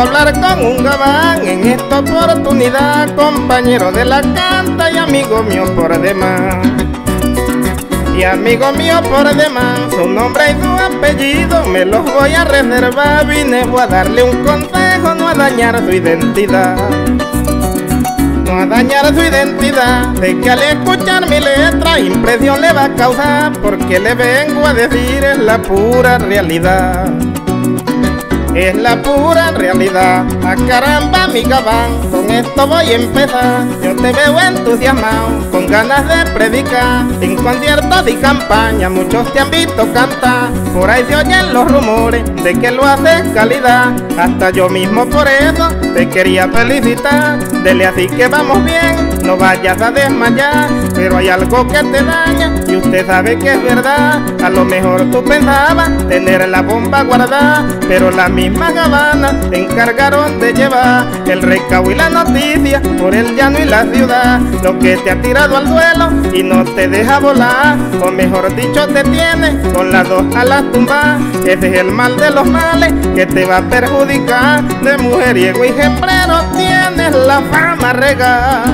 a hablar con un gabán en esta oportunidad, compañero de la canta y amigo mío por demás. Y amigo mío por demás, su nombre y su apellido me los voy a reservar. Vine a darle un consejo, no a dañar su identidad. No a dañar su identidad, de que al escuchar mi letra impresión le va a causar, porque le vengo a decir es la pura realidad es la pura realidad. A caramba, mi gabán, con esto voy a empezar. Yo te veo entusiasmado, con ganas de predicar. En conciertos y campañas, muchos te han visto cantar. Por ahí se oyen los rumores de que lo haces calidad. Hasta yo mismo por eso te quería felicitar. Dele así que vamos bien, no vayas a desmayar. Pero hay algo que te daña y usted sabe que es verdad. A lo mejor tú pensabas tener la bomba guardada, pero la misma Gabana te encargaron de llevar el recao y la noticia por el llano y la ciudad. Lo que te ha tirado al duelo y no te deja volar, o mejor dicho, te tiene con las dos alas tumbadas. Ese es el mal de los males que te va a perjudicar. De mujeriego y gembrero tienes la fama regada.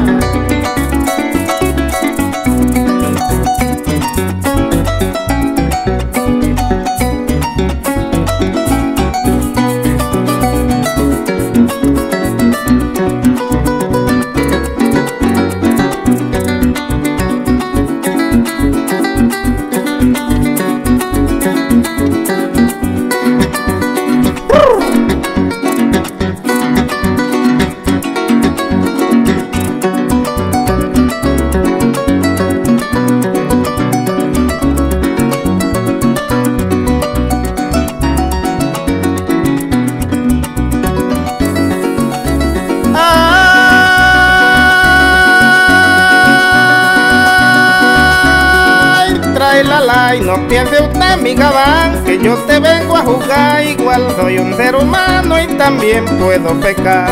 Puedo pecar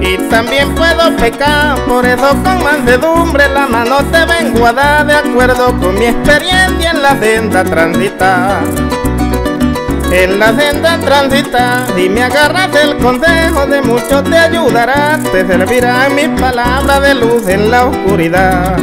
y también puedo pecar por eso con mansedumbre la mano te vengo a dar de acuerdo con mi experiencia en la senda transitar en la senda transita, si me agarras el consejo de muchos te ayudará, te servirá mis palabras de luz en la oscuridad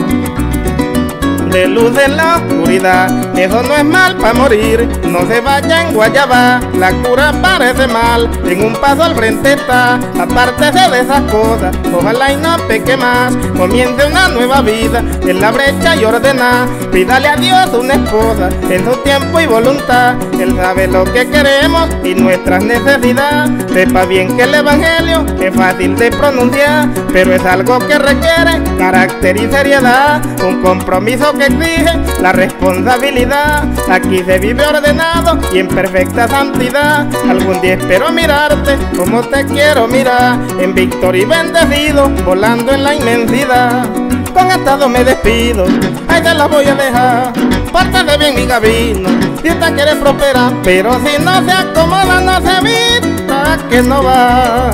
de luz en la oscuridad. Eso no es mal para morir, no se vaya en Guayaba, la cura parece mal, en un paso al frente está, apártese de esas cosas, ojalá y no peque más, comience una nueva vida en la brecha y ordena, pídale a Dios una esposa en su tiempo y voluntad, Él sabe lo que queremos y nuestras necesidades, sepa bien que el Evangelio es fácil de pronunciar, pero es algo que requiere carácter y seriedad, un compromiso que exige la responsabilidad. Aquí se vive ordenado y en perfecta santidad. Algún día espero mirarte como te quiero mirar, en victoria y bendecido, volando en la inmensidad. Con estado me despido, ahí te la voy a dejar. Pórtate bien mi gabino, si usted quiere prosperar, pero si no se acomoda, no se evita que no va.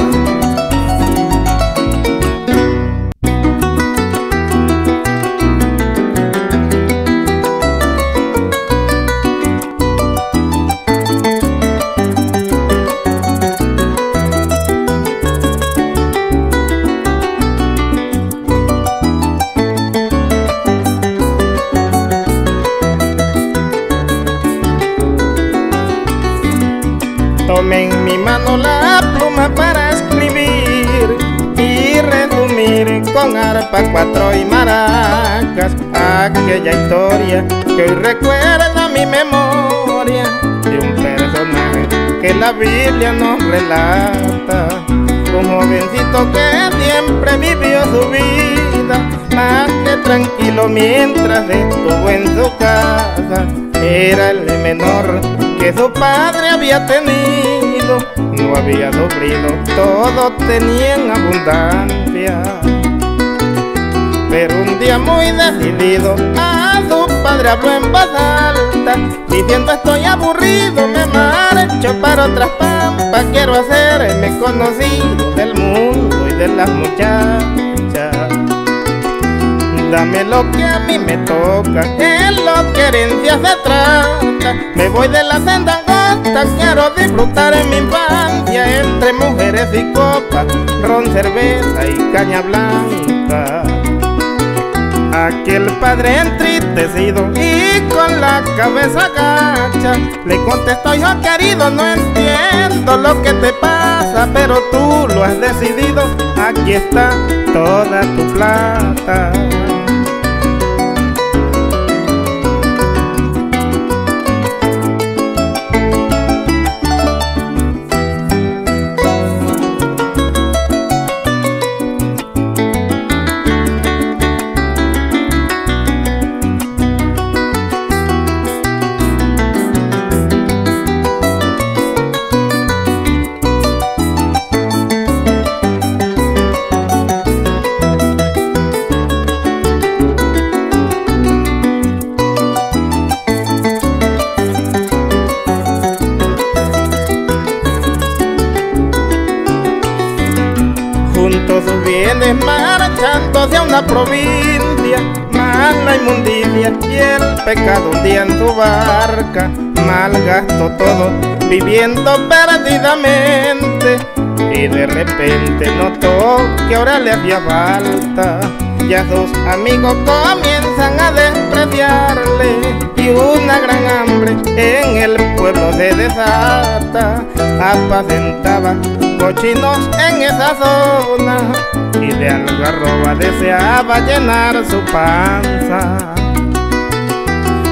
Mano la pluma para escribir y resumir con arpa, cuatro y maracas aquella historia que hoy recuerda mi memoria de un personaje que la Biblia nos relata. Un jovencito que siempre vivió su vida más que tranquilo mientras estuvo en su casa. Era el menor que su padre había tenido, no había sufrido, todo tenía en abundancia. Pero un día muy decidido a su padre habló en voz alta, diciendo estoy aburrido, me marcho para otras pampas, quiero hacerme conocido del mundo y de las muchachas. Dame lo que a mí me toca, en lo que herencia se trata. Me voy de la senda quiero disfrutar en mi infancia entre mujeres y copas, ron, cerveza y caña blanca. Aquel padre entristecido y con la cabeza gacha le contestó yo querido no entiendo lo que te pasa pero tú lo has decidido aquí está toda tu plata provincia, mala inmundicia y el pecado un día en tu barca, malgastó todo viviendo perdidamente y de repente notó que ahora le hacía falta. Ya sus amigos comienzan a despreciarle y una gran hambre en el pueblo se desata. Apacentaba cochinos en esa zona y de algarroba deseaba llenar su panza.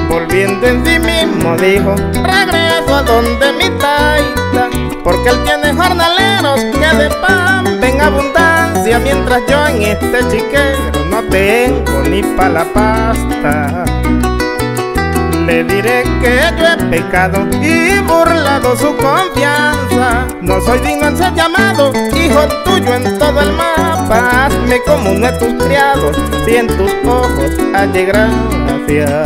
Volviendo en sí mismo dijo, regreso a donde mi taita, porque él tiene jornaleros que de pan ven abundancia, mientras yo en este chiquero no tengo ni pa' la pasta. Le diré que yo he pecado y burlado su confianza. No soy digno en ser llamado hijo tuyo en todo el mapa. Hazme como uno de tus criados, si en tus ojos halle gracia.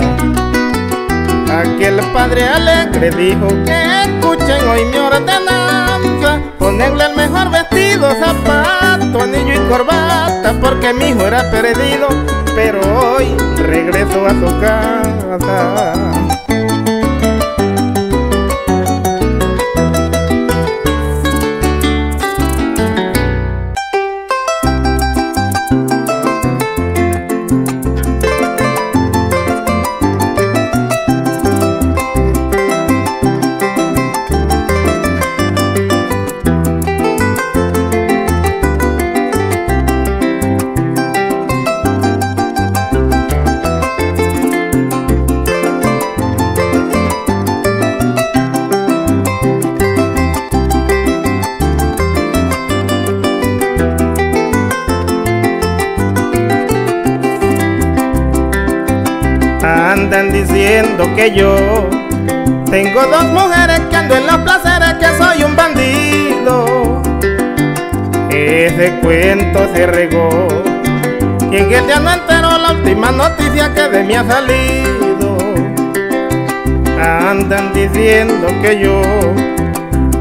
Aquel padre alegre dijo que escuchen hoy mi ordenanza. Ponerle el mejor vestido, zapato, anillo y corbata, porque mi hijo era perdido, pero hoy regreso a su casa. Que yo tengo dos mujeres que ando en los placeres, que soy un bandido. Ese cuento se regó y en el día no enteró la última noticia que de mí ha salido. Andan diciendo que yo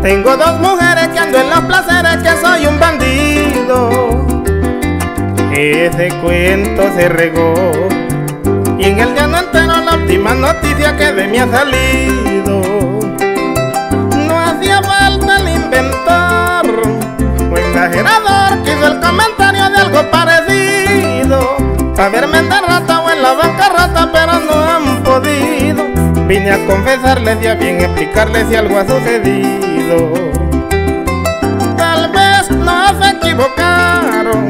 tengo dos mujeres que ando en los placeres, que soy un bandido. Ese cuento se regó noticia que de mí ha salido. No hacía falta el inventor o exagerador que hizo el comentario de algo parecido. Para verme en rata o en la bancarrota, pero no han podido. Vine a confesarles y a bien explicarles si algo ha sucedido. Tal vez no se equivocaron,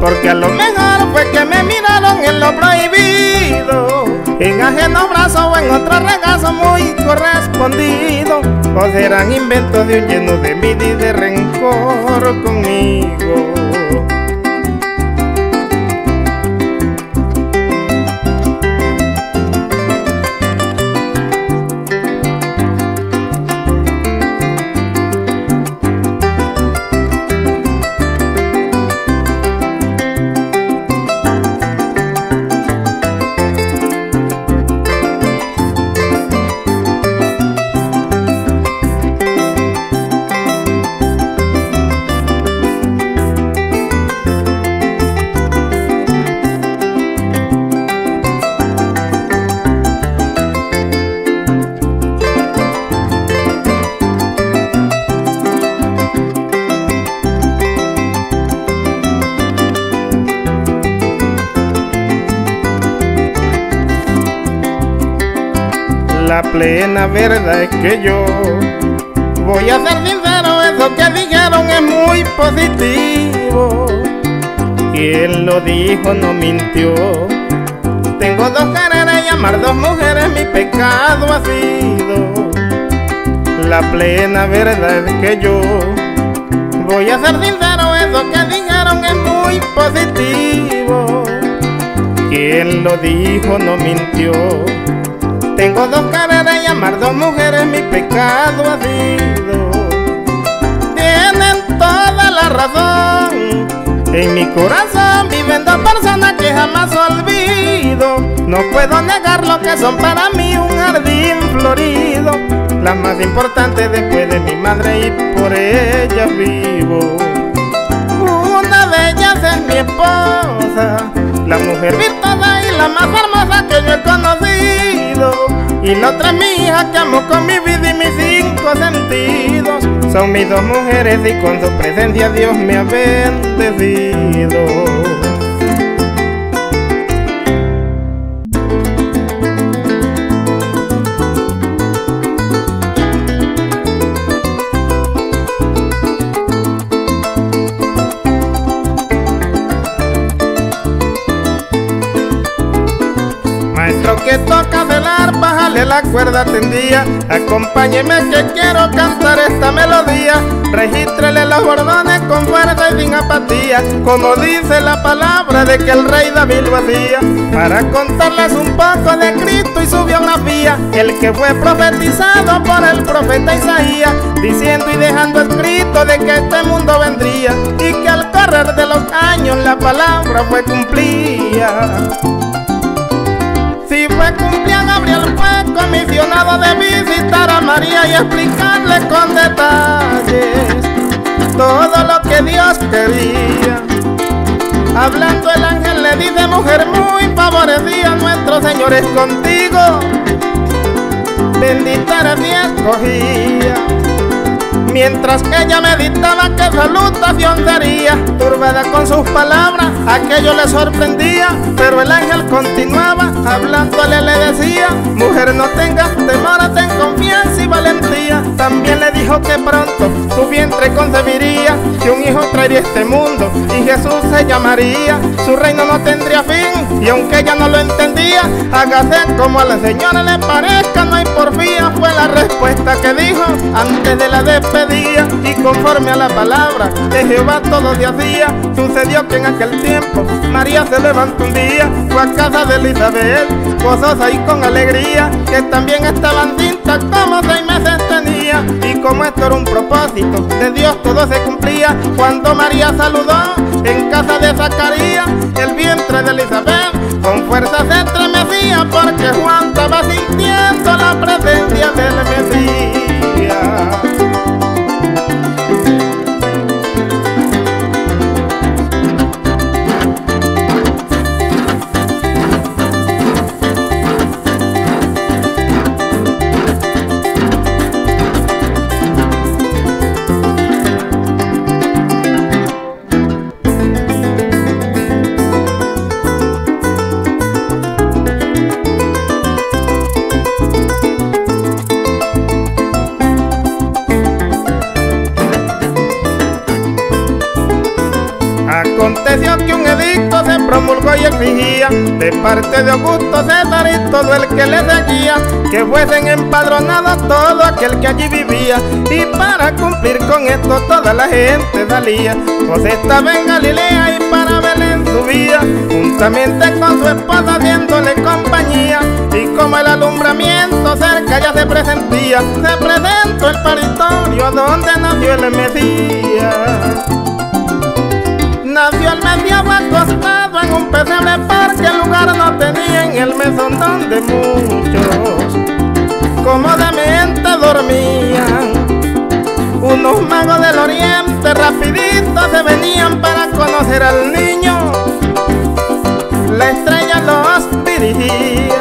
porque a lo mejor fue que me miraron en lo prohibido. En ajeno brazo o en otro regazo muy correspondido. O serán inventos de un lleno de envidia y de rencor conmigo. Verdad es que yo voy a ser sincero, eso que dijeron es muy positivo. Quien lo dijo no mintió. Tengo dos quereres y amar dos mujeres, mi pecado ha sido. La plena verdad es que yo voy a ser sincero, eso que dijeron es muy positivo. Quien lo dijo no mintió. Tengo dos caras y amar dos mujeres, mi pecado ha sido. Tienen toda la razón. En mi corazón viven dos personas que jamás olvido. No puedo negar lo que son para mí un jardín florido. La más importante después de mi madre y por ella vivo. Una de ellas es mi esposa, la mujer virtuosa la más hermosa que yo he conocido. Y la otra es mi hija que amo con mi vida y mis cinco sentidos. Son mis dos mujeres y con su presencia Dios me ha bendecido. Jale la cuerda tendía. Acompáñeme que quiero cantar esta melodía. Regístrele los bordones con fuerza y sin apatía. Como dice la palabra de que el rey David lo hacía. Para contarles un poco de Cristo y su biografía. El que fue profetizado por el profeta Isaías. Diciendo y dejando escrito de que este mundo vendría. Y que al correr de los años la palabra fue cumplida fue cumpleaños Gabriel fue comisionado de visitar a María y explicarle con detalles todo lo que Dios quería. Hablando el ángel le dice, mujer muy favorecida, nuestro Señor es contigo. Bendita eres y escogía. Mientras que ella meditaba que salutación sería, turbada con sus palabras, aquello le sorprendía, pero el ángel continuaba, hablándole le decía, mujer no tengas temor, ten confianza y valentía. También le dijo que pronto su vientre concebiría, que un hijo traería este mundo y Jesús se llamaría, su reino no tendría fin, y aunque ella no lo entendía, hágase como a la señora le parezca, no hay porfía, fue la respuesta que dijo antes de la despedida y conforme a la palabra de Jehová todo día hacía. Sucedió que en aquel tiempo María se levantó un día, fue a casa de Elizabeth, gozosa y con alegría, que también estaban cintas como seis meses tenía. Y como esto era un propósito de Dios, todo se cumplía. Cuando María saludó en casa de Zacarías, el vientre de Elizabeth con fuerza se estremecía porque Juan estaba sintiendo la presencia del Mesías. Parte de Augusto César y todo el que le seguía que fuesen empadronados todo aquel que allí vivía y para cumplir con esto toda la gente salía. José estaba en Galilea y para Belén subía juntamente con su esposa haciéndole compañía y como el alumbramiento cerca ya se presentía se presentó el paritorio donde nació el Mesías. Nació el medio acostado un pesebre porque el lugar no tenía en el mesón donde muchos cómodamente dormían. Unos magos del oriente rapidito se venían para conocer al niño. La estrella los dirigía.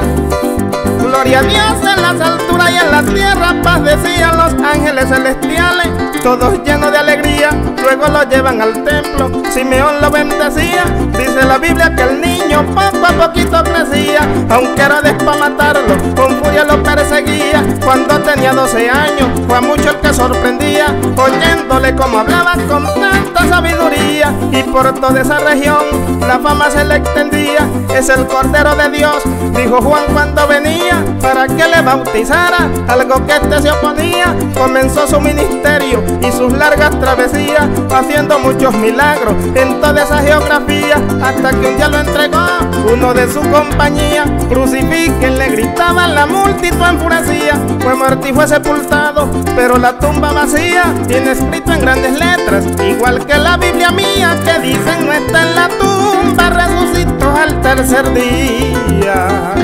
Gloria a Dios en las alturas y en la tierra, paz decían los ángeles celestiales, todos llenos de alegría, luego lo llevan al templo, Simeón lo bendecía, dice la Biblia que el niño poco a poquito crecía, aunque era para matarlo, con furia lo perseguía. Cuando tenía 12 años, fue a mucho el que sorprendía, oyéndole como hablaba con tanta sabiduría. Y por toda esa región la fama se le extendía, es el Cordero de Dios, dijo Juan cuando venía, para que le bautizara, algo que este se oponía. Comenzó su ministerio y sus largas travesías, haciendo muchos milagros en toda esa geografía, hasta que un día lo entregó uno de su compañía. Crucifiquen, le gritaban la multitud enfurecía, fue muerto y fue sepultado, pero la tumba vacía tiene escrito en grandes letras, igual que la Biblia mía, que dicen no está en la tumba, resucitó al tercer día.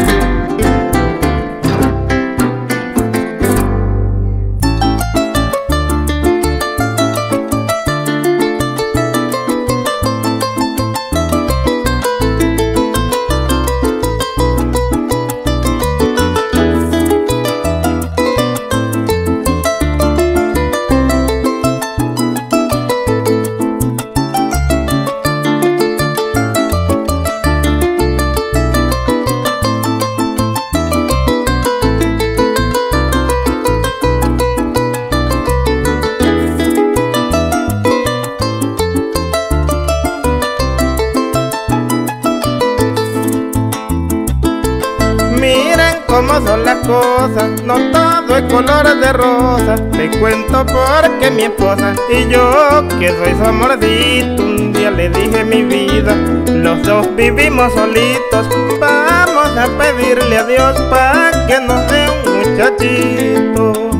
Porque mi esposa y yo, que soy su amorcito, un día le dije mi vida, los dos vivimos solitos, vamos a pedirle a Dios para que nos dé un muchachito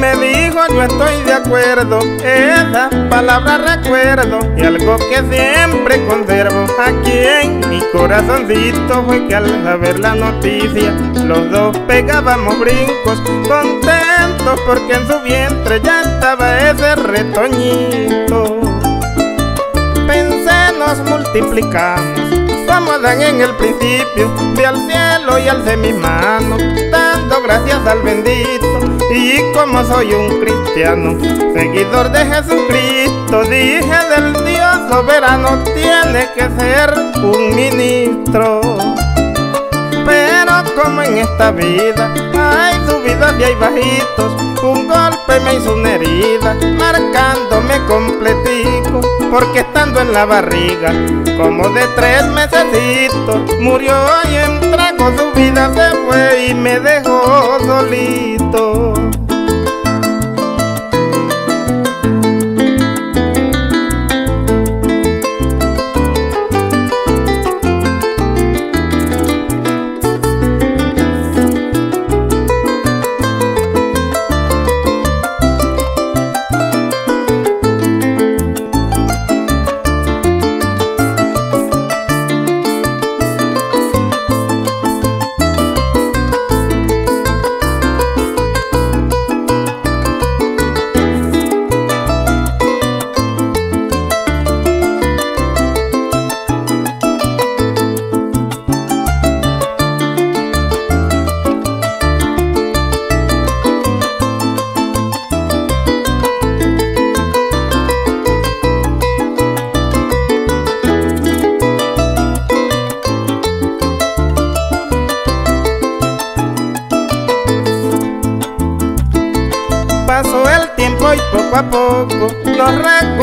me dijo yo estoy de acuerdo, esa palabra recuerdo y algo que siempre conservo aquí en mi corazoncito fue que al saber la noticia los dos pegábamos brincos porque en su vientre ya estaba ese retoñito. Pensé nos multiplicamos como dan en el principio, vi al cielo y alcé mi mano, dando gracias al bendito. Y como soy un cristiano, seguidor de Jesucristo, dije del Dios soberano, tiene que ser un ministro. Pero como en esta vida hay subidas y hay bajitos, un golpe me hizo una herida, marcándome completico, porque estando en la barriga, como de tres mesecitos, murió y entregó su vida, se fue y me dejó solito.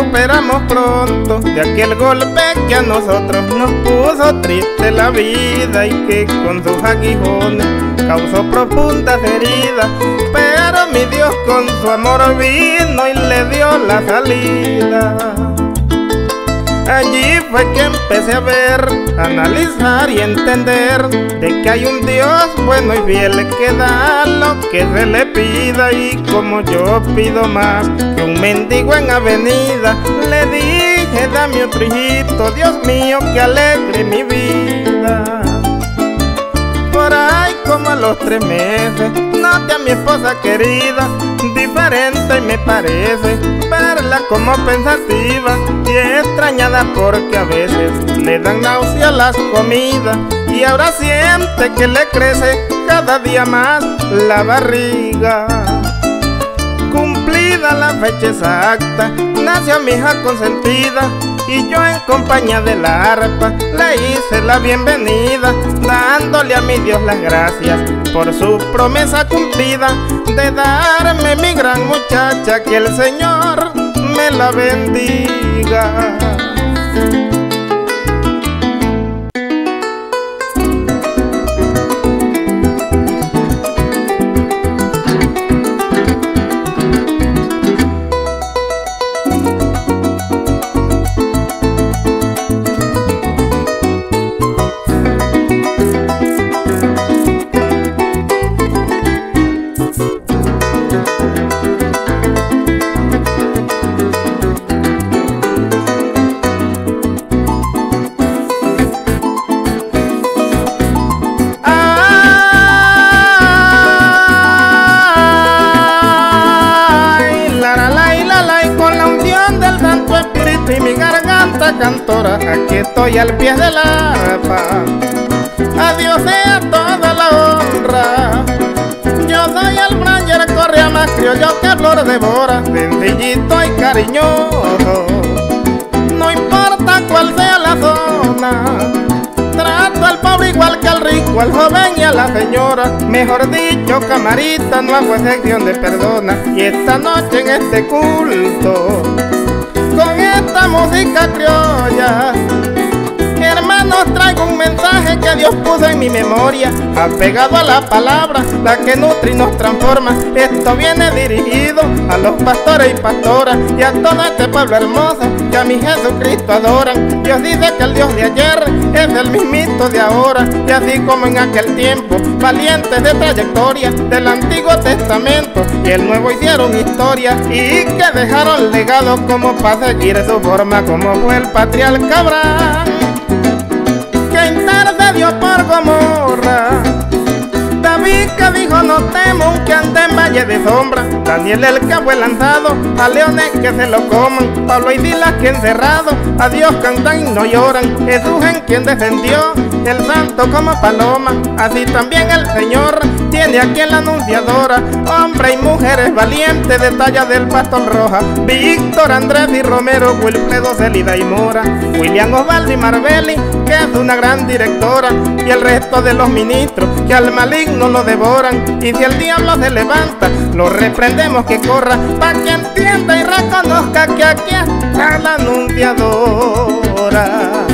Recuperamos pronto de aquel golpe que a nosotros nos puso triste la vida y que con sus aguijones causó profundas heridas. Pero mi Dios con su amor vino y le dio la salida. Allí fue que empecé a ver, analizar y entender de que hay un Dios bueno y fiel que da lo que se le pida y como yo pido más que un mendigo en avenida, le dije dame otro hijito, Dios mío que alegre mi vida. Por ahí como a los tres meses, noté a mi esposa querida, diferente me parece verla como pensativa y extrañada porque a veces le dan náusea las comidas y ahora siente que le crece cada día más la barriga. Cumplida la fecha exacta, nació mi hija consentida y yo en compañía de la arpa le hice la bienvenida, dándole a mi Dios las gracias por su promesa cumplida de darme mi gran muchacha, que el Señor me la bendiga. Al pie de la arpa. Adiós sea toda la honra. Yo soy el Branger Correa más criollo que flor devora, sencillito y cariñoso. No importa cuál sea la zona. Trato al pobre igual que al rico, al joven y a la señora. Mejor dicho, camarita, no hago excepción de perdona. Y esta noche en este culto con esta música criolla. Hermanos, traigo un mensaje que Dios puso en mi memoria, apegado a la palabra, la que nutre y nos transforma. Esto viene dirigido a los pastores y pastoras y a todo este pueblo hermoso que a mi Jesucristo adoran. Dios dice que el Dios de ayer es el mismito de ahora, y así como en aquel tiempo, valientes de trayectoria del Antiguo Testamento y el Nuevo hicieron historia y que dejaron legado como para seguir su forma, como fue el patriarca Abraham por Gomorra. David que dijo no temo que ande en valle de sombra. Daniel el que fue lanzado a leones que se lo coman. Pablo y Dilas que encerrado a Dios cantan y no lloran. Jesús en quien defendió el santo como paloma. Así también el Señor tiene aquí en la anunciadora. Hombre y mujeres valientes de talla del pastor roja. Víctor, Andrés y Romero, Wilfredo, Celida y Mora. William Osvaldo y Marbelli que es una gran directora, y el resto de los ministros que al maligno lo devoran. Y si el diablo se levanta, lo reprendemos que corra, para que entienda y reconozca que aquí está la anunciadora.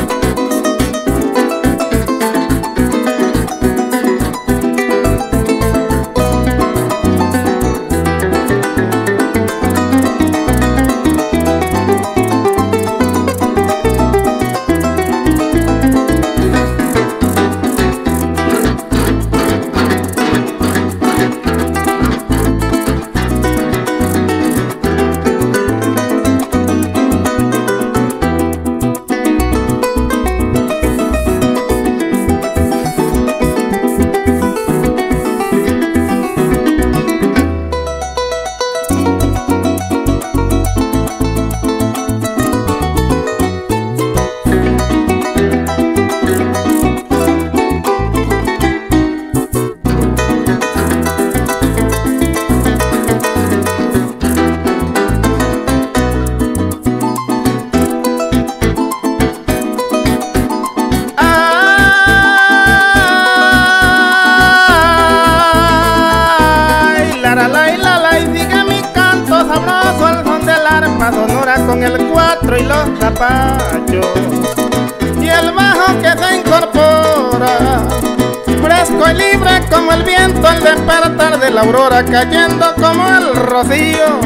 Cayendo como el rocío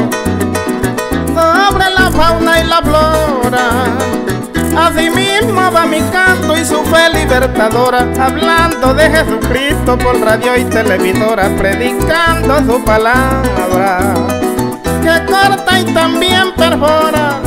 sobre la fauna y la flora. Así mismo va mi canto y su fe libertadora, hablando de Jesucristo por radio y televisora, predicando su palabra que corta y también perfora,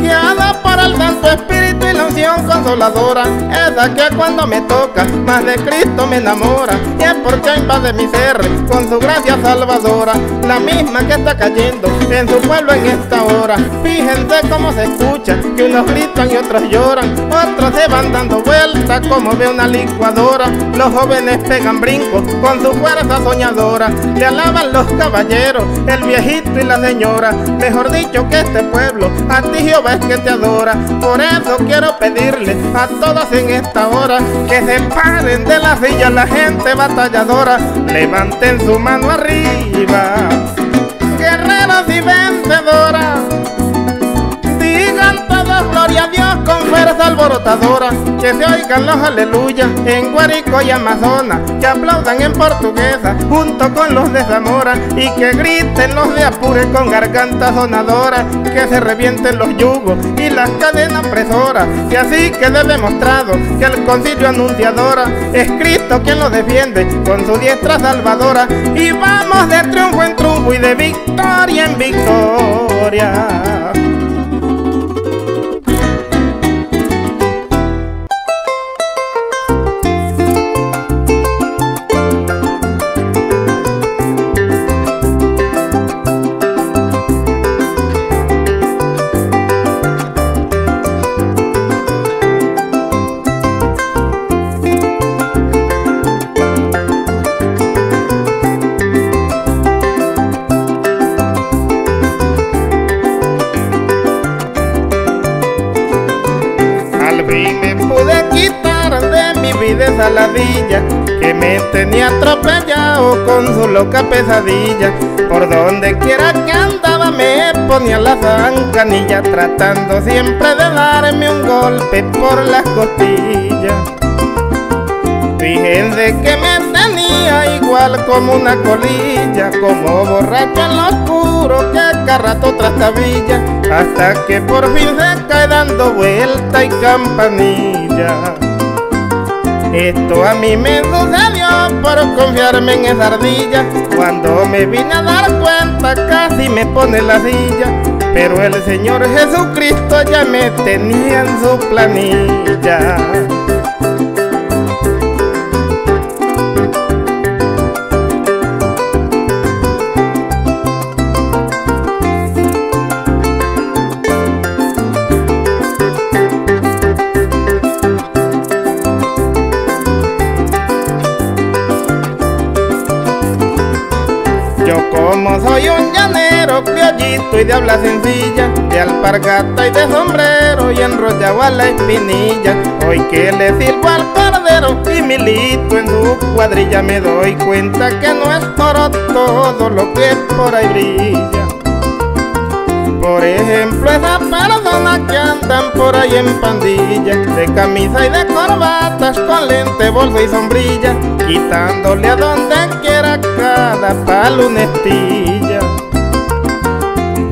guiada por el santo espíritu la consoladora, esa que cuando me toca, más de Cristo me enamora, y es porque invade mi ser con su gracia salvadora, la misma que está cayendo en su pueblo en esta hora. Fíjense cómo se escucha, que unos gritan y otros lloran, otros se van dando vueltas como ve una licuadora, los jóvenes pegan brincos con su fuerza soñadora, le alaban los caballeros, el viejito y la señora, mejor dicho que este pueblo, a ti Jehová es que te adora, por eso quiero pedirle a todos en esta hora que se paren de la silla la gente batalladora, levanten su mano arriba, guerreros y vencedoras, gloria a Dios con fuerza alborotadora, que se oigan los aleluya en Guarico y Amazonas, que aplaudan en portuguesa junto con los de Zamora y que griten los de Apure con garganta sonadora, que se revienten los yugos y las cadenas presoras, y así quede demostrado que el concilio anunciadora es Cristo quien lo defiende con su diestra salvadora y vamos de triunfo en triunfo y de victoria en victoria. Que me tenía atropellado con su loca pesadilla. Por donde quiera que andaba me ponía la zancanilla, tratando siempre de darme un golpe por las costillas. Fíjense que me tenía igual como una colilla, como borracho en lo oscuro que cada rato trastabilla, hasta que por fin se cae dando vuelta y campanilla. Esto a mí me sucedió por confiarme en esa ardilla. Cuando me vine a dar cuenta casi me pone la silla. Pero el Señor Jesucristo ya me tenía en su planilla. Como soy un llanero, criollito y de habla sencilla, de alpargata y de sombrero y enrollado a la espinilla. Hoy que le sirvo al cordero y milito en su cuadrilla, me doy cuenta que no es toro todo lo que por ahí brilla. Por ejemplo, esa que andan por ahí en pandilla, de camisa y de corbatas, con lente, bolsa y sombrilla, quitándole a donde quiera cada palo una estilla.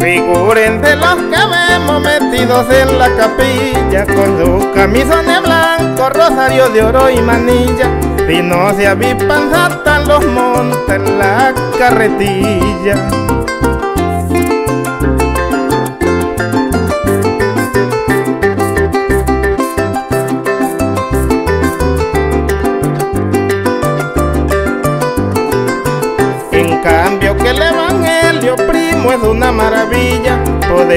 Figúrense los que vemos metidos en la capilla, con su camisones blanco, rosario de oro y manilla, si no se avipan, saltan los montes en la carretilla.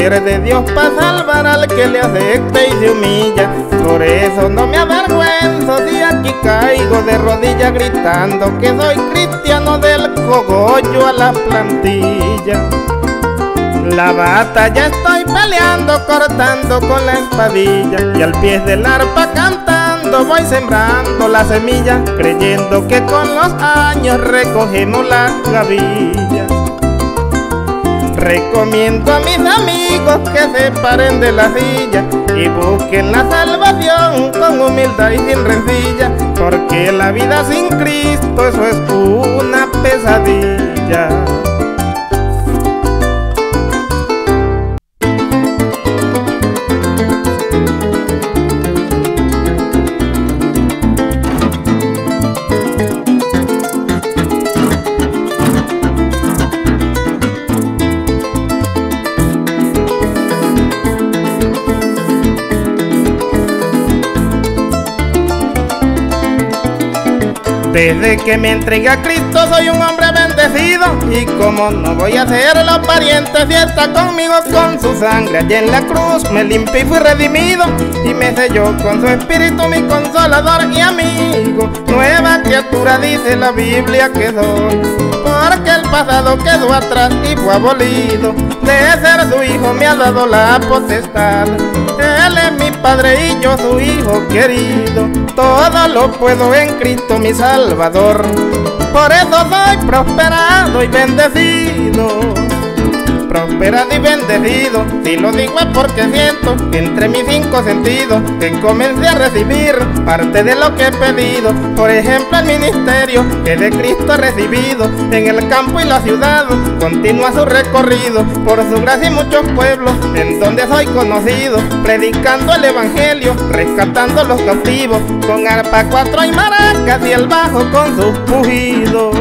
Poder de Dios para salvar al que le acepta y se humilla. Por eso no me avergüenzo si aquí caigo de rodillas gritando que soy cristiano del cogollo a la plantilla. La batalla estoy peleando, cortando con la espadilla y al pie del arpa cantando voy sembrando la semilla, creyendo que con los años recogemos las gavillas. Recomiendo a mis amigos que se paren de la silla y busquen la salvación con humildad y sin rencilla, porque la vida sin Cristo eso es una pesadilla. Desde que me entregué a Cristo soy un hombre bendecido. Y como no voy a ser los parientes si está conmigo con su sangre allí en la cruz me limpié y fui redimido. Y me selló con su espíritu mi consolador y amigo. Nueva criatura dice la Biblia que soy. Porque el pasado quedó atrás y fue abolido. De ser su hijo me ha dado la potestad él es mi padre y yo su hijo querido todo lo puedo en Cristo mi Salvador. Por eso soy prosperado y bendecido prosperado y bendecido. Si lo digo es porque siento entre mis cinco sentidos que comencé a recibir parte de lo que he pedido. Por ejemplo, el ministerio que de Cristo he recibido en el campo y la ciudad. Continúa su recorrido por su gracia y muchos pueblos en donde soy conocido, predicando el evangelio, rescatando los cautivos con arpa, cuatro y maracas y el bajo con sus pujidos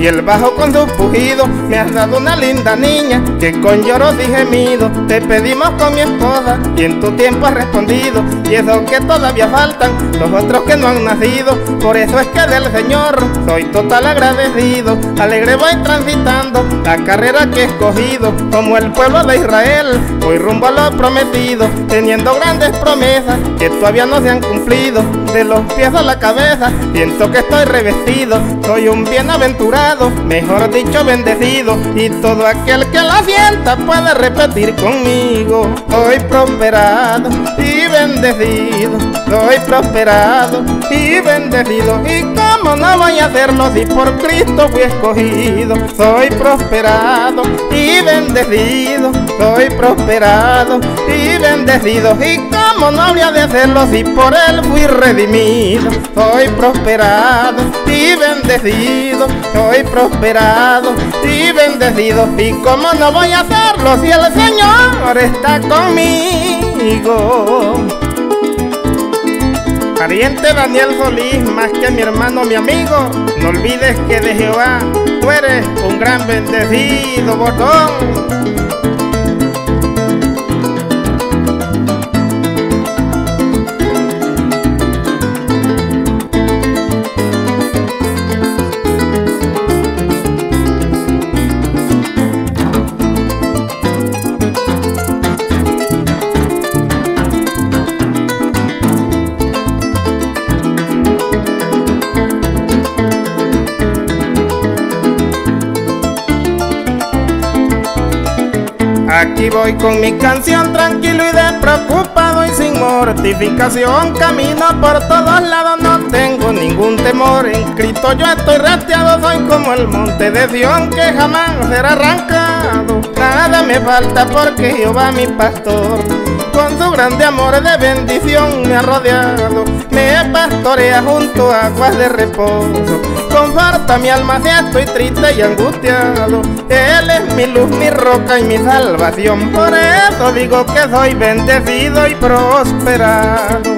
y el bajo con su pujido me has dado una linda niña que con lloros y gemidos te pedimos con mi esposa y en tu tiempo has respondido. Y eso que todavía faltan los otros que no han nacido. Por eso es que del Señor soy total agradecido. Alegre voy transitando la carrera que he escogido como el pueblo de Israel voy rumbo a lo prometido teniendo grandes promesas que todavía no se han cumplido. De los pies a la cabeza siento que estoy revestido. Soy un bienaventurado mejor dicho bendecido, y todo aquel que la sienta puede repetir conmigo. Soy prosperado y bendecido, soy prosperado y bendecido, y cómo no voy a hacerlo si por Cristo fui escogido. Soy prosperado y bendecido, soy prosperado y bendecido, y cómo no voy a hacerlo si por Él fui redimido. Soy prosperado y bendecido, soy prosperado y bendecido. Y cómo no voy a hacerlo si el Señor está conmigo. Pariente Daniel Solís, más que mi hermano, mi amigo, no olvides que de Jehová tú eres un gran bendecido botón. Aquí voy con mi canción tranquilo y despreocupado y sin mortificación. Camino por todos lados, no tengo ningún temor. En Cristo yo estoy rastreado, soy como el monte de Dios que jamás será arrancado. Nada me falta porque Jehová mi pastor. Su grande amor de bendición me ha rodeado, me pastorea junto a aguas de reposo conforta mi alma si estoy triste y angustiado. Él es mi luz, mi roca y mi salvación. Por eso digo que soy bendecido y prosperado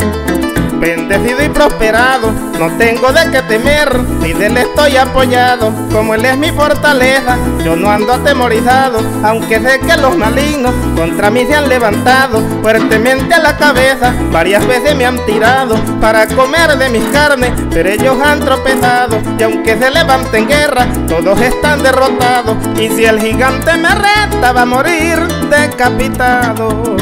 bendecido y prosperado, no tengo de qué temer, ni de él estoy apoyado, como él es mi fortaleza, yo no ando atemorizado, aunque sé que los malignos contra mí se han levantado, fuertemente a la cabeza, varias veces me han tirado, para comer de mis carnes, pero ellos han tropezado, y aunque se levanten guerra, todos están derrotados, y si el gigante me reta va a morir decapitado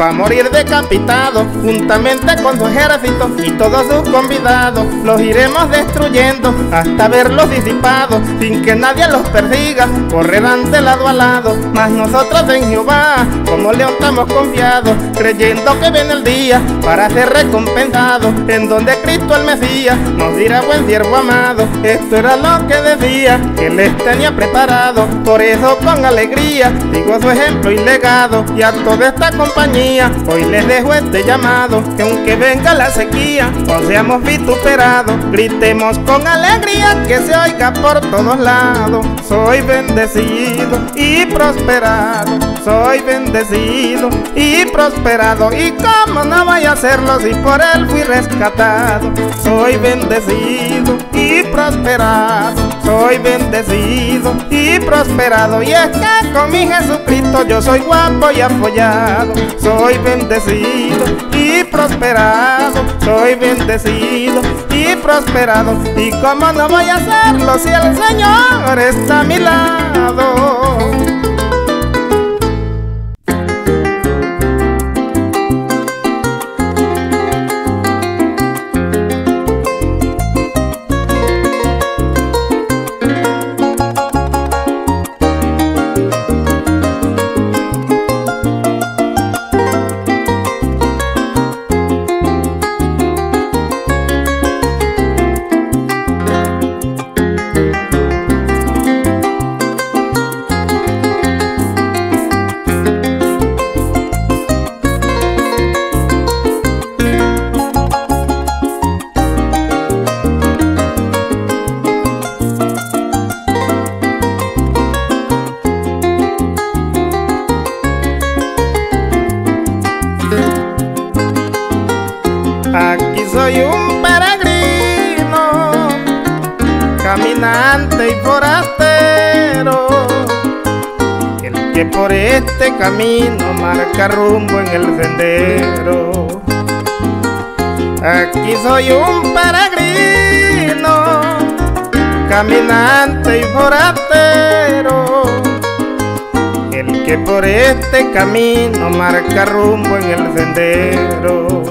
va a morir decapitado juntamente con su ejército y todos sus convidados. Los iremos destruyendo hasta verlos disipados sin que nadie los persiga. Correrán de lado a lado, mas nosotros en Jehová como león estamos confiados, creyendo que viene el día para ser recompensado. En donde Cristo el Mesías nos dirá buen siervo amado. Esto era lo que decía que les tenía preparado. Por eso con alegría digo su ejemplo y legado y a toda esta compañía Hoy les dejo este llamado, que aunque venga la sequía, no seamos vituperados, gritemos con alegría que se oiga por todos lados. Soy bendecido y prosperado, soy bendecido y prosperado. Y como no voy a hacerlo si por él fui rescatado, soy bendecido y prosperado, soy bendecido y prosperado. Y es que con mi Jesucristo yo soy guapo y apoyado soy bendecido y prosperado, soy bendecido y prosperado. Y cómo no voy a hacerlo si el Señor está a mi lado. Caminante y forastero, el que por este camino marca rumbo en el sendero.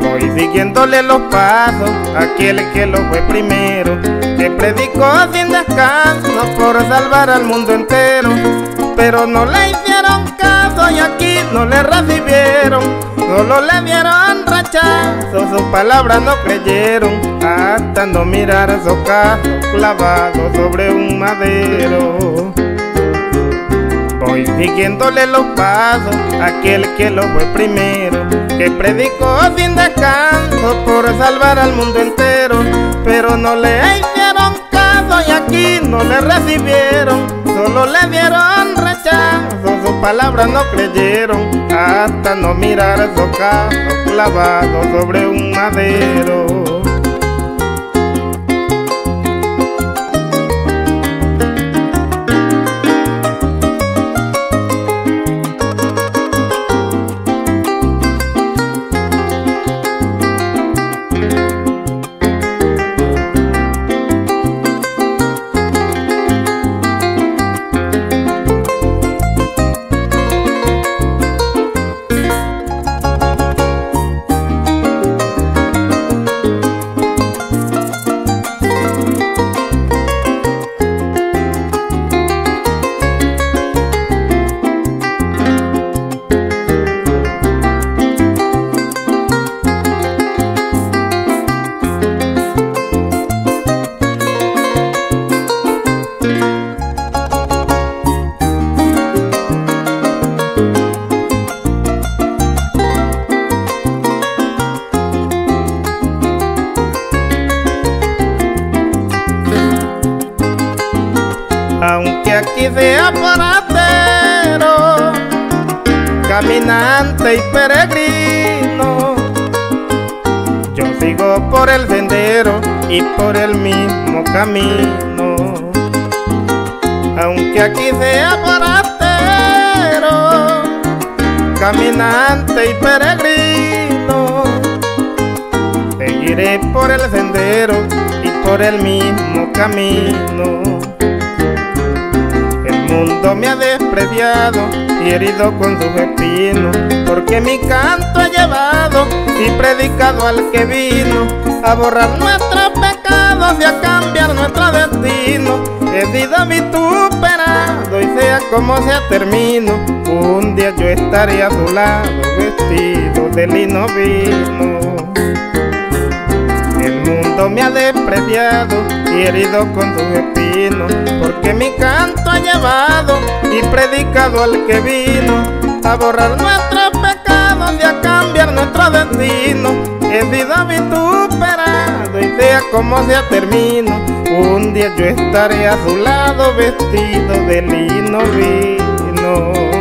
Voy siguiéndole los pasos, aquel que lo fue primero, que predicó sin descanso por salvar al mundo entero. Pero no le hicieron caso y aquí no le recibieron, solo le dieron rechazo, sus palabras no creyeron, hasta no mirar su caso clavado sobre un madero. Voy siguiéndole los pasos, aquel que lo fue primero, que predicó sin descanso por salvar al mundo entero, pero no le hicieron caso y aquí no le recibieron, solo le dieron rechazo, sus palabras no creyeron, hasta no mirar su caso clavado sobre un madero. Y peregrino, yo sigo por el sendero y por el mismo camino. Aunque aquí sea paratero, caminante y peregrino, seguiré por el sendero y por el mismo camino. Mundo me ha despreciado y herido con sus espinos, porque mi canto he llevado y predicado al que vino a borrar nuestros pecados y a cambiar nuestro destino. He sido vituperado y sea como sea termino, un día yo estaré a su lado vestido de lino vino. El mundo me ha despreciado y herido con sus espinos, porque mi canto ha llevado y predicado al que vino a borrar nuestros pecados y a cambiar nuestro destino. He sido vituperado y sea como sea termino, un día yo estaré a su lado vestido de lino vino.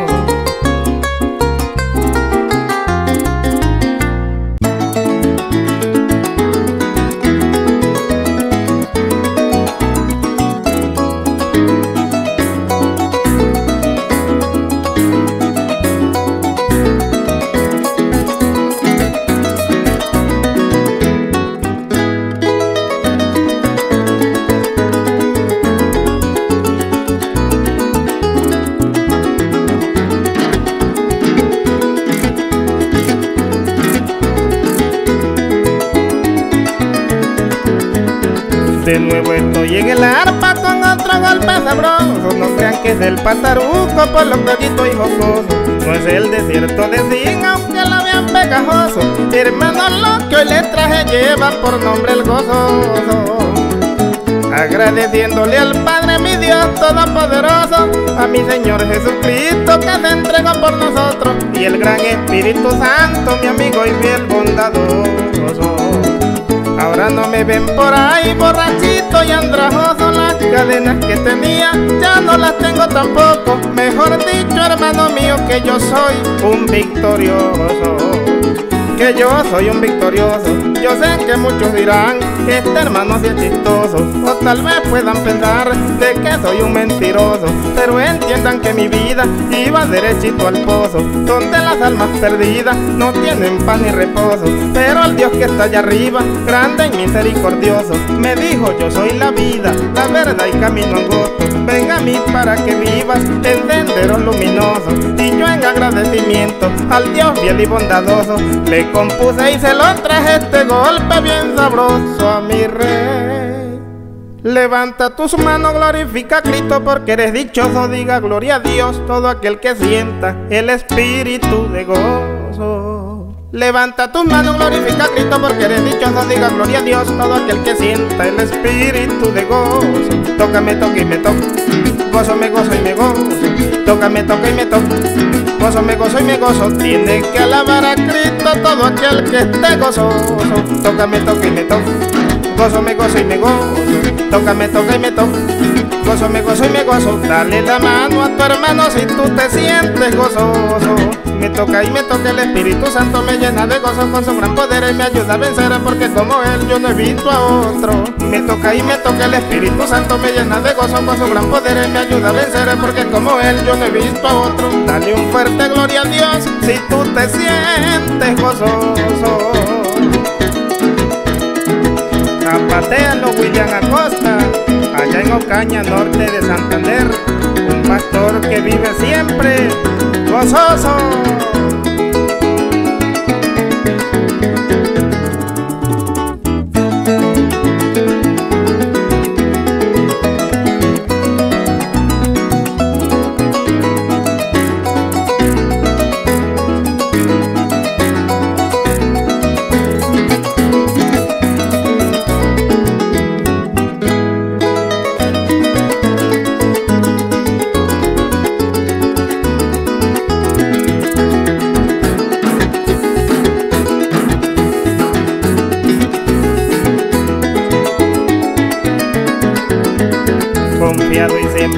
Es el pataruco por lo clarito y jocoso. No es el desierto de zinc, aunque lo vean pegajoso. Hermano, lo que hoy le traje lleva por nombre el gozoso. Agradeciéndole al Padre, mi Dios Todopoderoso, a mi Señor Jesucristo que se entregó por nosotros, y el gran Espíritu Santo, mi amigo y fiel bondadoso. Ahora no me ven por ahí borrachito y andrajoso cadenas que tenía ya no las tengo tampoco. Mejor dicho hermano mío que yo soy un victorioso Que yo soy un victorioso. Yo sé que muchos dirán este hermano sí es chistoso. O tal vez puedan pensar de que soy un mentiroso. Pero entiendan que mi vida iba derechito al pozo Donde las almas perdidas no tienen paz ni reposo. Pero el Dios que está allá arriba, grande y misericordioso Me dijo yo soy la vida, la verdad y camino angosto Ven a mí para que vivas en senderos luminosos Y yo en agradecimiento al Dios fiel y bondadoso Le compuse y se lo traje este golpe bien sabroso mi rey. Levanta tus manos, glorifica a Cristo porque eres dichoso, diga gloria a Dios todo aquel que sienta el espíritu de gozo. Levanta tus manos, glorifica a Cristo porque eres dichoso, diga gloria a Dios todo aquel que sienta el espíritu de gozo. Tócame, toca y me toca, gozo, me gozo y me gozo. Tócame, toca y me toca, gozo, me gozo y me gozo. Tiene que alabar a Cristo todo aquel que esté gozoso. Tócame, toca y me toca gozo, me gozo y me gozo, toca, me toca y me toca, gozo, me gozo y me gozo, dale la mano a tu hermano si tú te sientes gozoso, me toca y me toca el Espíritu Santo me llena de gozo. Con su gran poder y me ayuda a vencer porque como él yo no he visto a otro, me toca y me toca el Espíritu Santo me llena de gozo. Con su gran poder y me ayuda a vencer porque como él yo no he visto a otro, dale un fuerte gloria a Dios si tú te sientes gozoso. Zapatealo William Acosta, allá en Ocaña, norte de Santander, un pastor que vive siempre gozoso.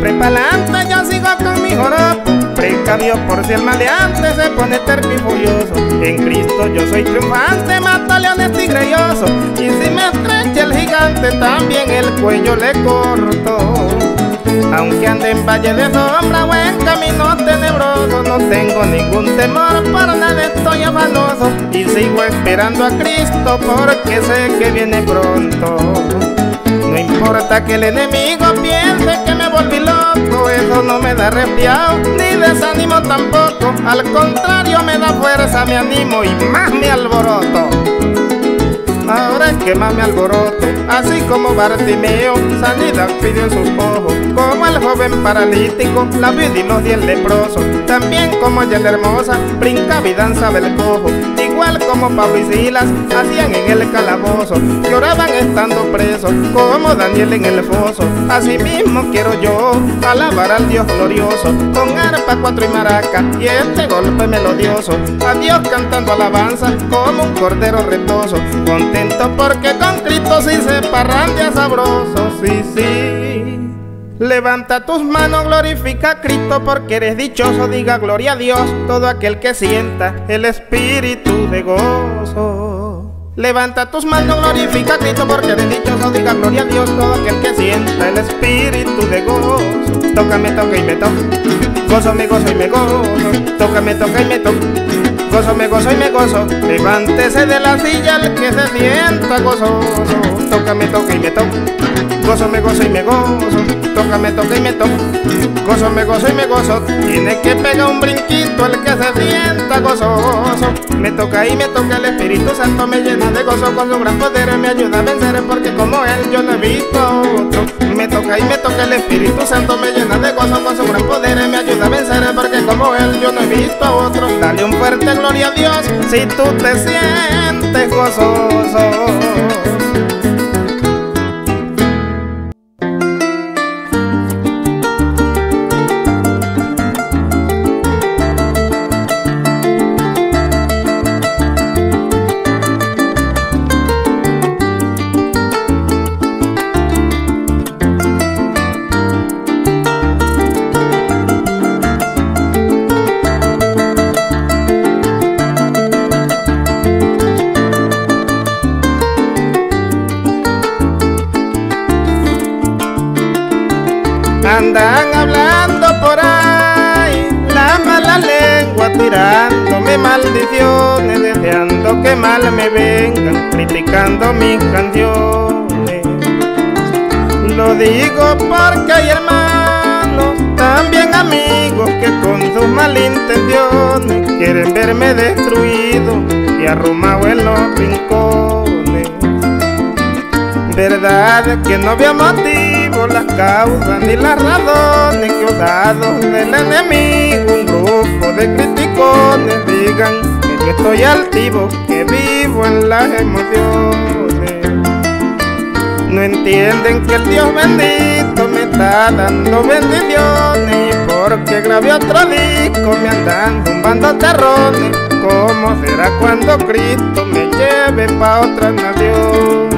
Siempre pa'lante yo sigo con mi joropo. Precavió por si el maleante se pone terco En Cristo yo soy triunfante, mato leones tigreyoso Y si me estrecha el gigante también el cuello le corto. Aunque ande en valle de sombra o en camino tenebroso No tengo ningún temor, por nada estoy afanoso. Y sigo esperando a Cristo porque sé que viene pronto. No importa que el enemigo piense volví loco, eso no me da resfriado ni desánimo tampoco. Al contrario, me da fuerza, me animo y más me alboroto. Ahora es que más me alboroto, así como Bartimeo, sanidad pidió en sus ojos, como el joven paralítico, la vida y los diez leprosos, también como ella la hermosa, brinca y danzaba el cojo, como Pablo y Silas, hacían en el calabozo, lloraban estando presos, como Daniel en el foso, así mismo quiero yo, alabar al Dios glorioso, con arpa, cuatro y maraca, y este golpe melodioso, a Dios cantando alabanza, como un cordero retoso, contento porque con Cristo sí se parrandia sabroso, sí, sí. Levanta tus manos, glorifica a Cristo porque eres dichoso, diga gloria a Dios, todo aquel que sienta el espíritu de gozo. Levanta tus manos, glorifica a Cristo porque eres dichoso, diga gloria a Dios, todo aquel que sienta el espíritu de gozo. Tócame, toca y me toca, gozo, me gozo y me gozo, tócame, toca y me toca. Gozo, me gozo y me gozo. Levántese de la silla el que se sienta gozoso. Tócame, toca y me toca. Gozo, me gozo y me gozo. Tócame, toca y me toca. Gozo, me gozo y me gozo. Tiene que pegar un brinquito el que se sienta gozoso. Me toca y me toca el Espíritu Santo me llena de gozo con su gran poder me ayuda a vencer porque como él yo no he visto otro. Me toca y me toca el Espíritu Santo me llena de gozo con su gran poder me ayuda a vencer yo no he visto otro. Dale un fuerte gloria a Dios si tú te sientes gozoso. Deseando que mal me vengan, criticando mis canciones. Lo digo porque hay hermanos, también amigos que con sus malintenciones quieren verme destruido y arrumado en los rincones. Verdad que no veo motivo las causas ni las razones que usados del enemigo un grupo de criticones digan que estoy altivo, que vivo en las emociones. No entienden que el Dios bendito me está dando bendiciones porque grabé otro disco me andan tumbando terrones. ¿Cómo será cuando Cristo me lleve pa' otras naciones?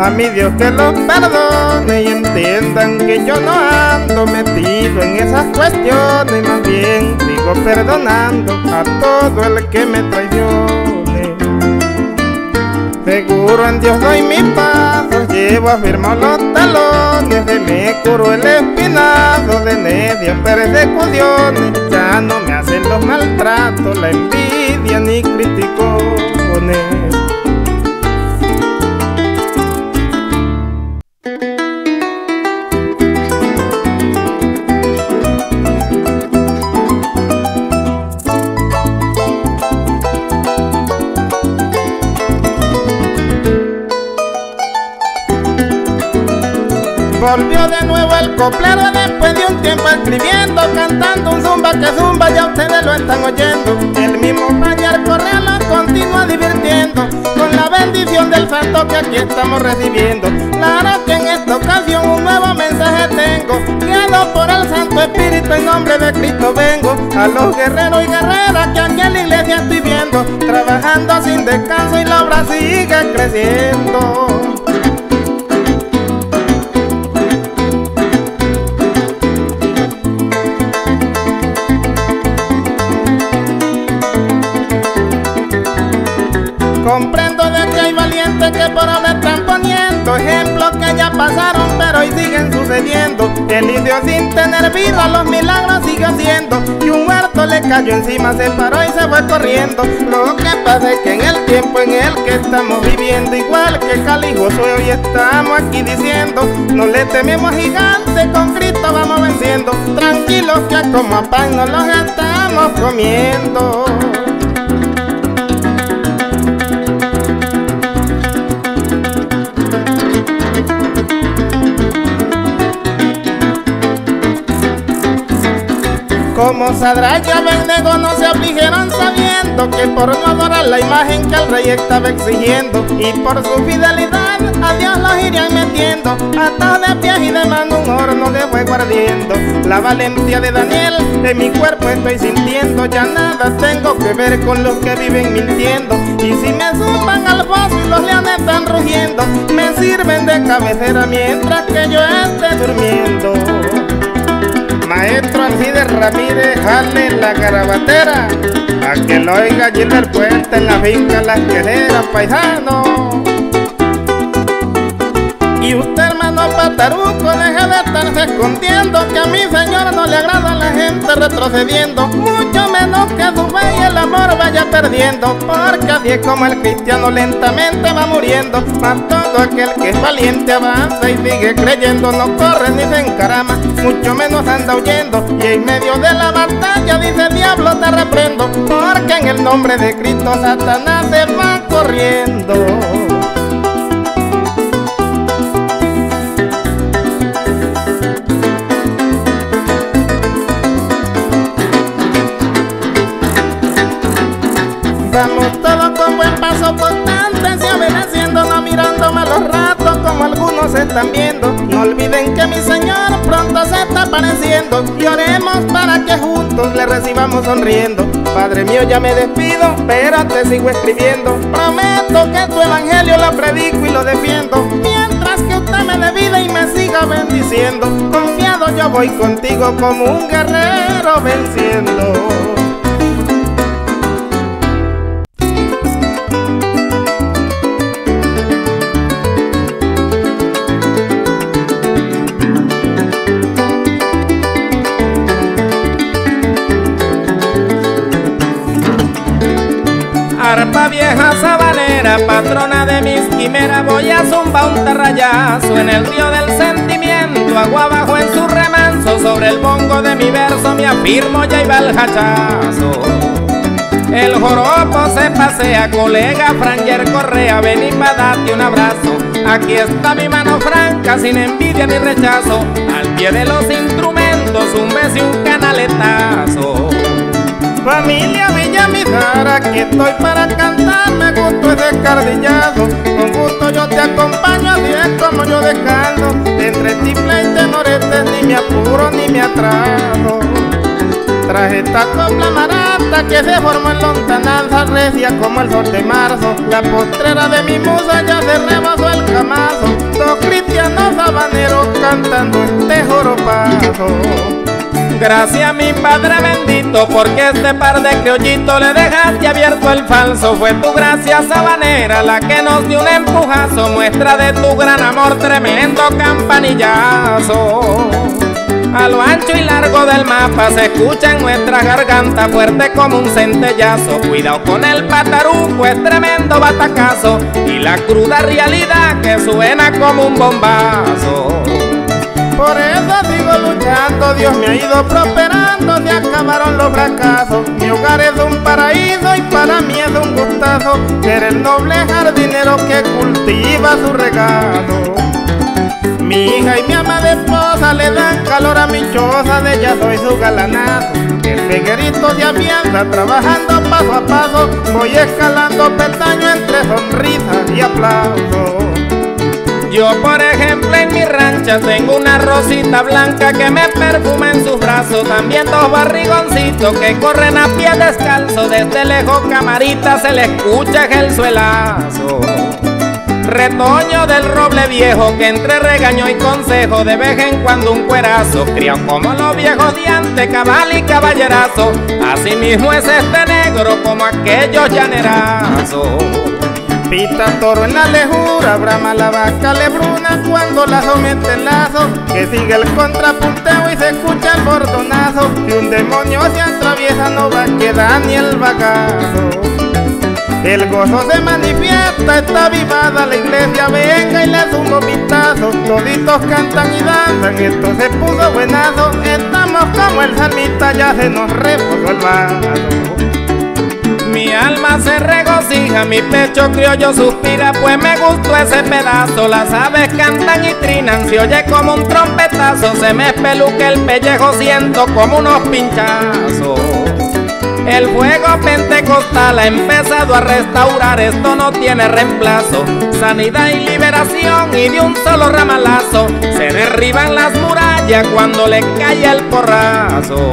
A mi Dios que los perdone y entiendan que yo no ando metido en esas cuestiones, más bien sigo perdonando a todo el que me traicione. Seguro en Dios doy mis pasos, llevo afirmo los talones, me curo el espinazo de medias persecuciones, ya no me hacen los maltratos, la envidia ni criticones. Volvió de nuevo el coplero después de un tiempo escribiendo, cantando un zumba que zumba, ya ustedes lo están oyendo. El mismo Mañar Correa lo continúa divirtiendo, con la bendición del santo que aquí estamos recibiendo. Claro que en esta ocasión un nuevo mensaje tengo, guiado por el Santo Espíritu en nombre de Cristo vengo. A los guerreros y guerreras que aquí en la iglesia estoy viendo, trabajando sin descanso y la obra sigue creciendo. El indio sin tener vida los milagros sigue haciendo. Y un muerto le cayó encima, se paró y se fue corriendo. Lo que pasa es que en el tiempo en el que estamos viviendo, igual que Calijoso, hoy estamos aquí diciendo: No le tememos gigante, con Cristo vamos venciendo. Tranquilos que como a pan nos los estamos comiendo. Como Sadrach y no se afligieron sabiendo que por no adorar la imagen que el rey estaba exigiendo y por su fidelidad a Dios los irían metiendo atados de pies y de mano un horno de fuego ardiendo. La valentía de Daniel en mi cuerpo estoy sintiendo ya nada tengo que ver con los que viven mintiendo y si me suban al foso y los leones están rugiendo me sirven de cabecera mientras que yo esté durmiendo. Maestro Alcides Ramírez, jale la carabatera, a que lo oiga Gilbert Puente en la finca Las Quereras, paisano. Y usted, Pataruco, deje de estarse escondiendo, que a mi señor no le agrada la gente retrocediendo, mucho menos que su fe y el amor vaya perdiendo, porque así es como el cristiano lentamente va muriendo, mas todo aquel que es valiente avanza y sigue creyendo, no corre ni se encarama, mucho menos anda huyendo, y en medio de la batalla dice diablo te reprendo, porque en el nombre de Cristo Satanás se va corriendo. Vamos todos con buen paso constante, y obedeciendo, no mirando malos ratos como algunos están viendo. No olviden que mi Señor pronto se está apareciendo y oremos para que juntos le recibamos sonriendo. Padre mío, ya me despido, pero te sigo escribiendo. Prometo que tu evangelio lo predico y lo defiendo. Mientras que usted me dé vida y me siga bendiciendo. Confiado yo voy contigo como un guerrero venciendo. Sabanera, patrona de mis quimeras, voy a zumba un terrayazo en el río del sentimiento, agua abajo en su remanso, sobre el bongo de mi verso me afirmo ya iba el hachazo. El joropo se pasea, colega Franger Correa, ven y date un abrazo. Aquí está mi mano franca, sin envidia ni rechazo, al pie de los instrumentos, un beso y un canaletazo. Familia Villa Mijara, aquí estoy para cantar, me gusto ese cardillado, con gusto yo te acompaño, así es como yo descanso, entre tiple y tenoretes ni me apuro ni me atraso. Traje esta copla marata que se formó en lontananza recia como el sol de marzo, la postrera de mi musa ya se rebasó el camazo, dos cristianos habaneros cantando este joropazo. Gracias mi Padre bendito, porque este par de criollitos le dejaste abierto el falso. Fue tu gracia sabanera la que nos dio un empujazo, muestra de tu gran amor, tremendo campanillazo. A lo ancho y largo del mapa se escucha en nuestra garganta fuerte como un centellazo. Cuidado con el pataruco, es tremendo batacazo y la cruda realidad que suena como un bombazo. Por eso sigo luchando, Dios me ha ido prosperando, se acabaron los fracasos. Mi hogar es un paraíso y para mí es un gustazo ser el noble jardinero que cultiva su regalo. Mi hija y mi amada esposa le dan calor a mi choza, de ella soy su galanazo. El peguerito de avianza, trabajando paso a paso, voy escalando pestaño entre sonrisas y aplausos. Yo, por ejemplo, en mi rancha tengo una rosita blanca que me perfuma en sus brazos. También dos barrigoncitos que corren a pie descalzo. Desde lejos, camarita, se le escucha el suelazo. Retoño del roble viejo que entre regaño y consejo de vez en cuando un cuerazo criado como los viejos de antes, cabal y caballerazo. Asimismo es este negro como aquellos llanerazos. Pita toro en la lejura, brama la vaca lebruna cuando la somete el lazo, que sigue el contrapunteo y se escucha el bordonazo. Si un demonio se atraviesa no va a quedar ni el bagazo. El gozo se manifiesta, está vivada la iglesia, venga y le un vistazo. Toditos cantan y danzan, esto se puso buenazo. Estamos como el salmista, ya se nos reposó el vaso. Mi alma se regocija, mi pecho criollo suspira, pues me gustó ese pedazo. Las aves cantan y trinan, se oye como un trompetazo, se me espeluque el pellejo, siento como unos pinchazos. El fuego pentecostal ha empezado a restaurar, esto no tiene reemplazo. Sanidad y liberación y de un solo ramalazo se derriban las murallas cuando le cae el porrazo.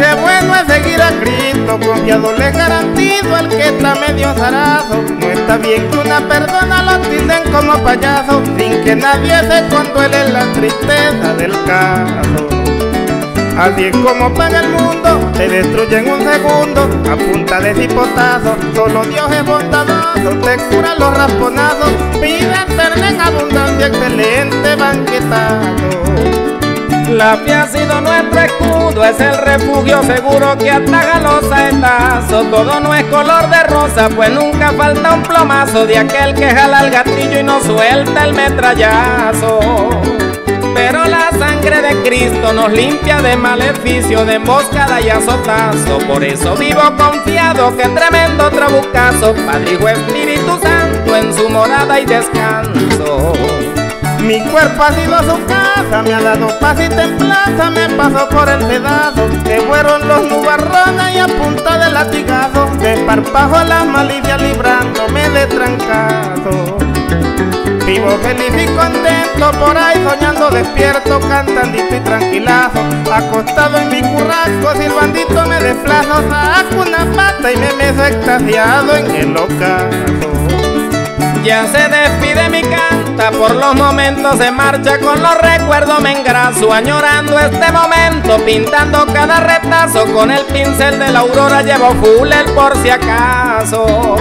Qué bueno es seguir a Cristo, confiado le garantizo al que está medio zarazo. No está bien que una persona lo tilden como payaso, sin que nadie se conduele la tristeza del caso. Así es como paga el mundo, te destruye en un segundo, a punta de cipotazo. Solo Dios es bondadoso, te cura los rasponazos, pide tener en abundancia, excelente banquetazo. La fe ha sido nuestro escudo, es el refugio seguro que ataja los saetazos. Todo no es color de rosa, pues nunca falta un plomazo de aquel que jala el gatillo y no suelta el metrallazo. Pero la sangre de Cristo nos limpia de maleficio, de emboscada y azotazo. Por eso vivo confiado que tremendo trabucazo, Padre, Hijo, Espíritu Santo en su morada y descanso. Mi cuerpo ha sido su casa, me ha dado paz y templanza, me pasó por el pedazo, que fueron los nubarrones y a punta de latigazo, desparpajo las malicias librándome de trancazo. Vivo feliz y contento por ahí soñando despierto, cantandito y tranquilazo, acostado en mi currasco, silbandito me desplazo, saco una pata y me meso extasiado en el ocaso. Ya se despide mi canta, por los momentos se marcha, con los recuerdos me engraso, añorando este momento, pintando cada retazo, con el pincel de la aurora llevo full el por si acaso.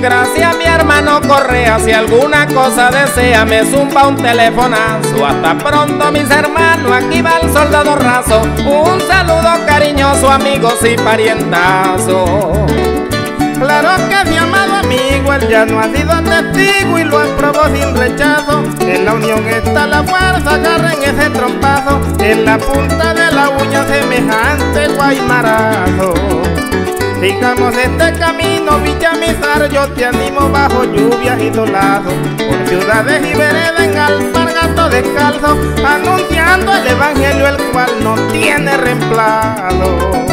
Gracias mi hermano Correa, si alguna cosa desea me zumba un telefonazo. Hasta pronto mis hermanos, aquí va el soldado raso. Un saludo cariñoso amigos y parientazos. Claro que mi amado amigo, él ya no ha sido testigo y lo aprobó sin rechazo. En la unión está la fuerza, agarren ese trompazo. En la punta de la uña semejante guaymarazo. Sigamos este camino, Villamizar, yo te animo bajo lluvias y solazos. Por ciudades y veredas en alpargato descalzo, anunciando el evangelio el cual no tiene reemplazo.